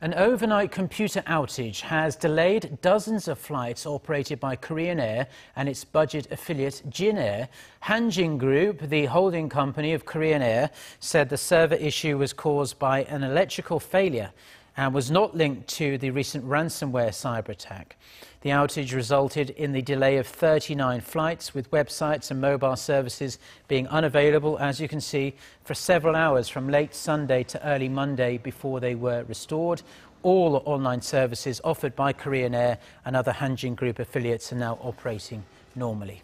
An overnight computer outage has delayed dozens of flights operated by Korean Air and its budget affiliate Jin Air. Hanjin Group, the holding company of Korean Air, said the server issue was caused by an electrical failure and was not linked to the recent ransomware cyber attack. The outage resulted in the delay of 39 flights, with websites and mobile services being unavailable, as you can see, for several hours from late Sunday to early Monday before they were restored. All online services offered by Korean Air and other Hanjin Group affiliates are now operating normally.